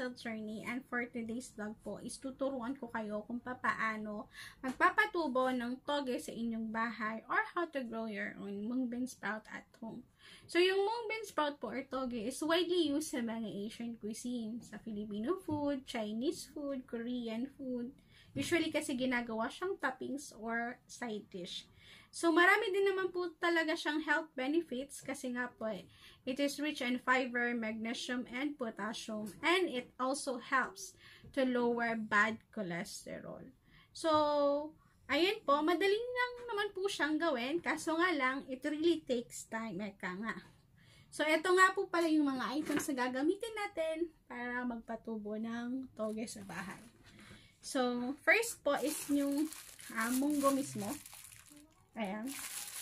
Zaisel Journey, and for today's vlog po is tuturuan ko kayo kung papaano magpapatubo ng toge sa inyong bahay or how to grow your own mung bean sprout at home. So, yung mung bean sprout po or toge is widely used sa mga Asian cuisine, sa Filipino food, Chinese food, Korean food. Usually kasi ginagawa siyang toppings or side dish. So, marami din naman po talaga siyang health benefits kasi nga po eh, it is rich in fiber, magnesium, and potassium. And it also helps to lower bad cholesterol. So, ayan po, madaling lang naman po siyang gawin. Kaso nga lang, it really takes time. Eka nga. So, ito nga po pala yung mga items na gagamitin natin para magpatubo ng toge sa bahay. So, first po is yung uh, munggo mismo. Ayan.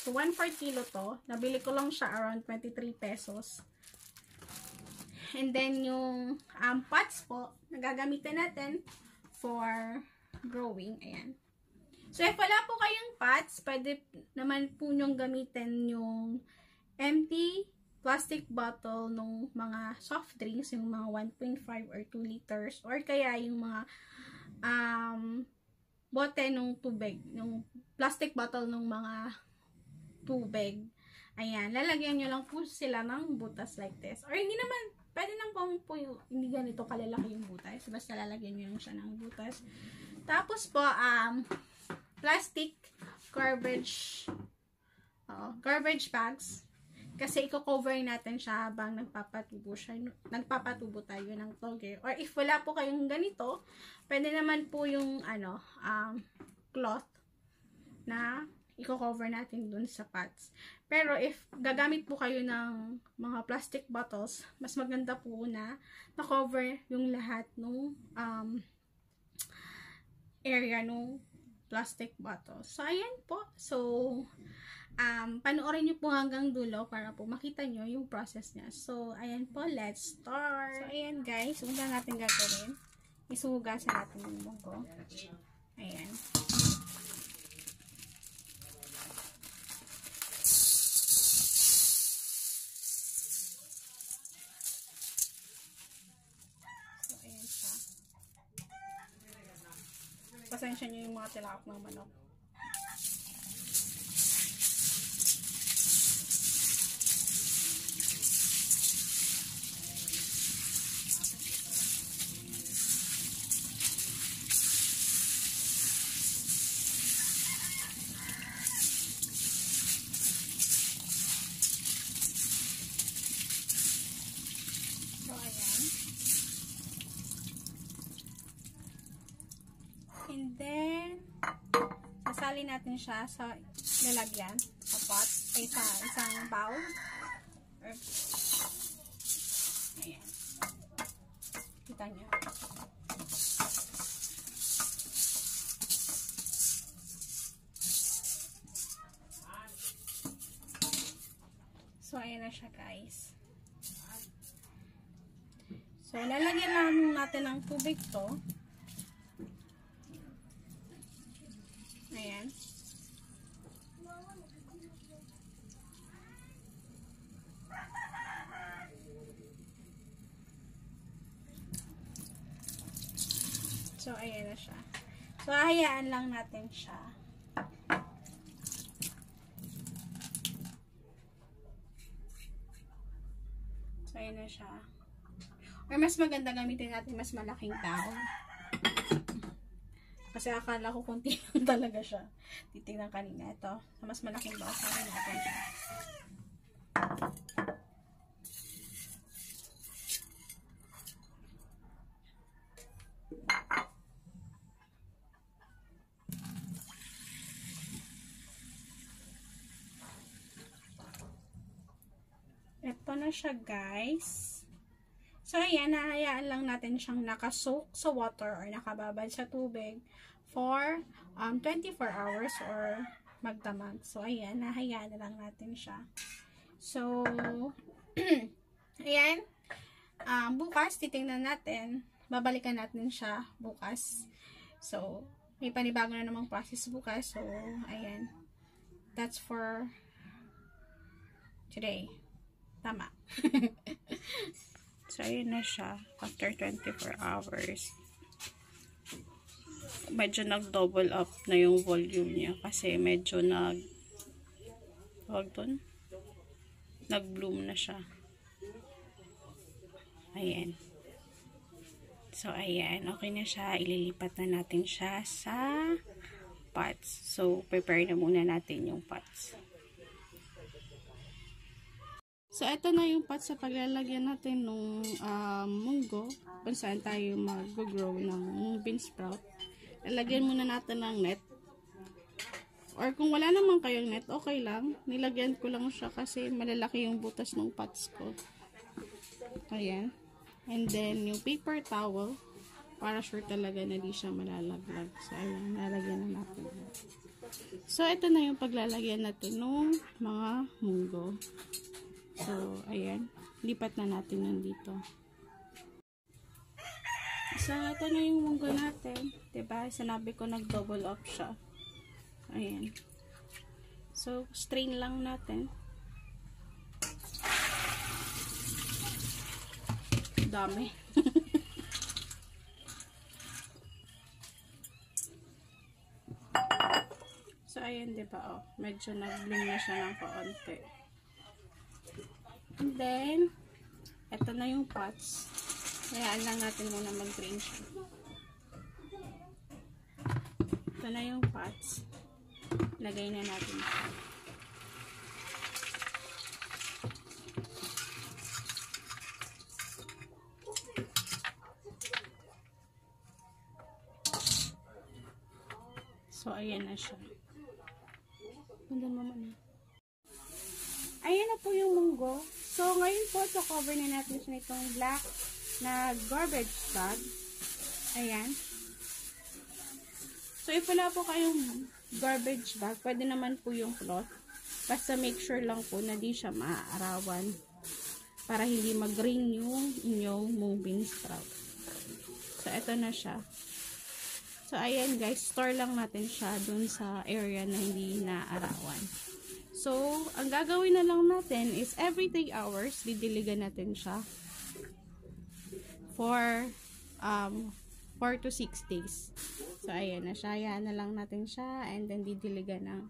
So, 1 per kilo to. Nabili ko lang siya around 23 pesos. And then, yung um, pots po, nagagamitin natin for growing. Ayan. So, if wala po kayong pots, pwede naman po nyong gamitin yung empty plastic bottle ng mga soft drinks, yung mga 1.5 or 2 liters, or kaya yung mga um, bote ng tubig, yung plastic bottle ng mga tubig. Ayan, lalagyan nyo lang po sila ng butas like this. Or hindi naman, pwede lang po, po hindi ganito kalalaki yung butas. Basta lalagyan nyo lang siya ng butas. Tapos po, um, plastic garbage, uh, garbage bags. Kasi i-cover natin siya habang nagpapatubo siya, nagpapatubo tayo ng toge. Or if wala po kayong ganito, pwede naman po yung ano, um, cloth na i-cover natin dun sa pots. Pero if gagamit po kayo ng mga plastic bottles, mas maganda po na na-cover yung lahat ng um, area ng plastic bottles. So, ayan po. So, um, panoorin nyo po hanggang dulo para po makita nyo yung process niya. So, ayan po, let's start. So, ayan guys, una natin gagawin. Isuhugasan natin yung munggo. Ayan. So, ayan siya. Pasensya nyo yung mga tilakap ng manok. So, ayan. And then, sasali natin siya sa lalagyan, sa pot, ay sa isang bowl. Ayan. Kita niyo. So, ayan na siya guys. So, lalagyan lang natin ng tubig to. Ayan. So, ayan na siya. So, hayaan lang natin siya. So, ayan na siya. Or mas maganda gamitin natin mas malaking tao. Kasi akala ko kunti lang talaga siya. Titingnan kanina ito. Sa mas malaking natin natin siya. Ito siya guys. So, ayan, nahayaan lang natin siyang nakasoak sa water or nakababad sa tubig for um, 24 hours or magdamag. So, ayan, nahayaan na lang natin siya. So, ayan, um, bukas, titingnan natin, babalikan natin siya bukas. So, may panibago na namang process bukas. So, ayan, that's for today. Tama. So, ayun na siya. After 24 hours. Medyo nag-double up na yung volume niya. Kasi medyo nag... Huwag dun. Nag-bloom na siya. Ayan. So, ayan. Okay na siya. Ililipat na natin siya sa pots. So, prepare na muna natin yung pots. So, ito na yung pot sa paglalagyan natin ng um, munggo kung saan tayo mag-grow ng bean sprout. Lalagyan muna natin ng net. Or kung wala naman kayong net, okay lang. Nilagyan ko lang siya kasi malalaki yung butas ng pots ko. Ayan. And then, yung paper towel para sure talaga na di siya malalaglag. So, ayan. Lalagyan na natin. So, ito na yung paglalagyan natin ng mga munggo. So, ayan. Lipat na natin yan dito. So, ito na yung munggo natin. Diba? Sinabi ko nag-double up siya. Ayan. So, strain lang natin. Dami. so, ayan, diba? Oh, medyo nag-bloom na siya ng kaunti. And then, ito na yung pots. Hayaan lang natin muna mag-green siya. Ito na yung pots. Lagay na natin. So, ayan na siya. Pundan mo muna. Ayan na po yung munggo. So, ngayon po, so cover na natin siya nitong black na garbage bag. Ayan. So, if wala po kayong garbage bag, pwede naman po yung cloth. Basta make sure lang po na di siya maaarawan para hindi mag-green yung inyong moving sprout. So, ito na siya. So, ayan guys, store lang natin siya dun sa area na hindi naarawan. So, ang gagawin na lang natin is every 3 hours, didiligan natin siya for um, 4 to 6 days. So, ayan na siya. Ayan na lang natin siya and then didiligan ng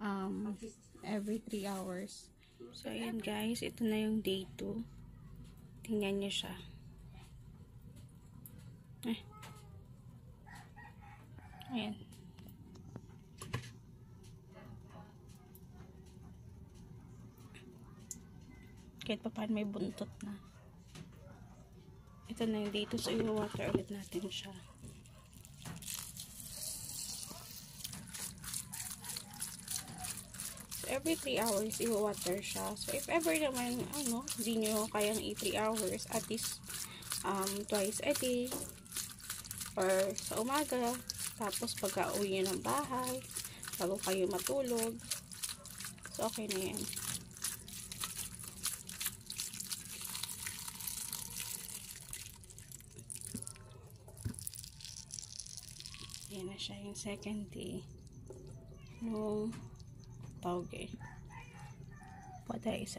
um, every 3 hours. So, ayan guys. Ito na yung day 2. Tingnan nyo siya. Eh. Ayan. Kahit pa paano may buntot na. Ito na yung dito so i-water ulit natin siya. So every 3 hours i-water siya. So if ever naman ano hindi nyo kayang i-3 hours at least um, twice a day or sa umaga tapos pagka uwi nyo ng bahay bago kayo matulog so okay na Yan na siya yung second day nung tawge. Pada isa.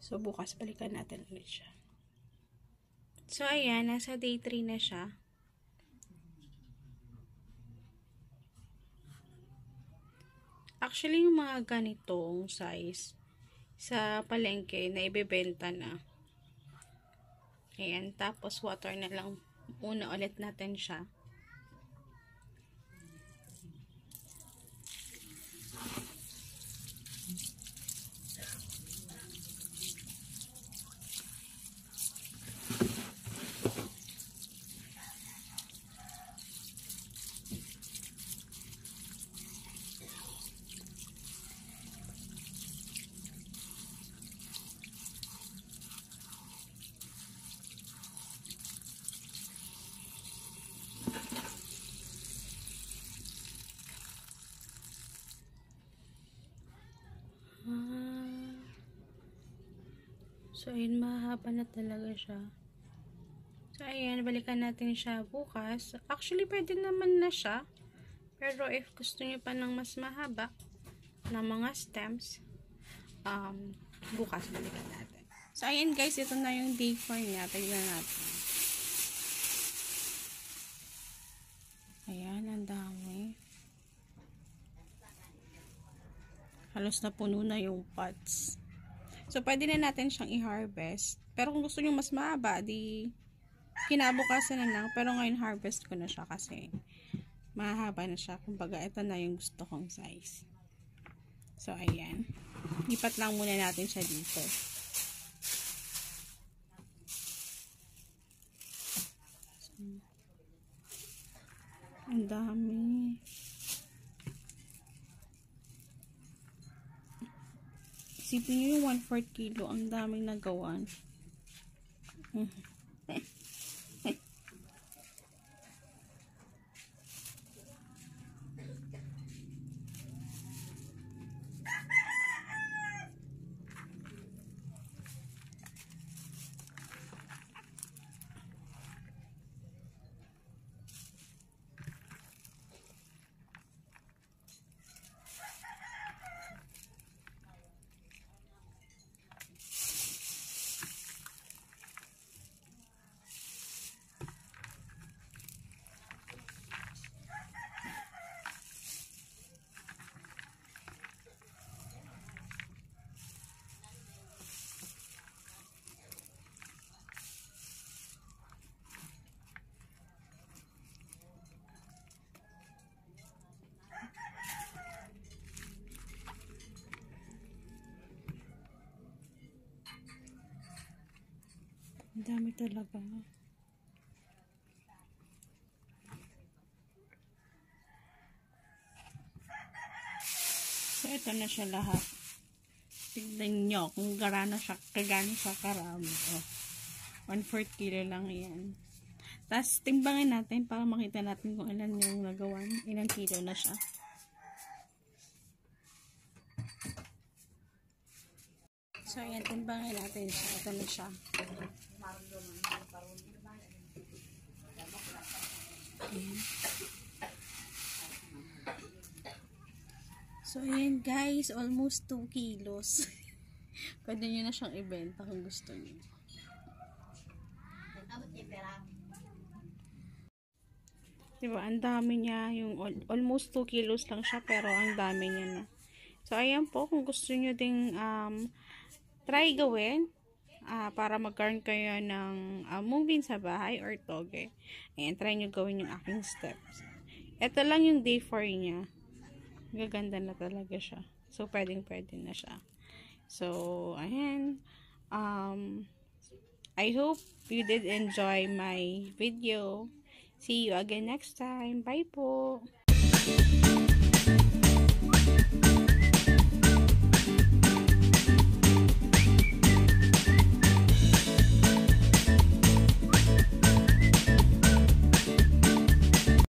So, bukas balikan natin ulit siya. So, ayan. Nasa day 3 na siya. Actually, yung mga ganitong size sa palengke na ibebenta na. Ayan, tapos water na lang una ulit natin siya. Ah. So, ayun, mahaba na talaga siya. So, ayan, balikan natin siya bukas. Actually, pwede naman na siya. Pero if gusto niyo pa ng mas mahaba, ng mga stems. Um, bukas balikan natin. So, ayan guys, ito na yung day 4 niya. Tignan natin. Ayan, ang dami. Halos na puno na yung pots. So, pwede na natin siyang i-harvest. Pero kung gusto nyo mas mahaba, di kinabukasan na lang. Pero ngayon harvest ko na siya kasi mahaba na siya. Kumbaga, ito na yung gusto kong size. So, ayan. Lipat lang muna natin siya dito. So, ang dami. Isipin nyo yung 1-4 kilo. Ang daming nagawan. Ang dami talaga. So, ito na siya lahat. Tignan nyo kung garano siya, kagano siya karami. Oh. 1-4 kilo lang yan. Tapos, timbangin natin para makita natin kung ilan yung nagawan. Ilang kilo na siya. So, ayan, timbangin natin siya. Ito na siya. So, ayan guys, almost 2 kilos. Pwede nyo na siyang ibenta kung gusto nyo. Diba, ang dami niya, yung al- almost 2 kilos lang siya, pero ang dami niya na. So, ayan po, kung gusto nyo ding um, try gawin, ah, para magkaroon kayo ng uh, moving sa bahay or toge. Ayan, try nyo gawin yung aking steps. Ito lang yung day 4 niya. Gaganda na talaga siya. So, pwedeng pwede na siya. So, ayan. Um, I hope you did enjoy my video. See you again next time. Bye po!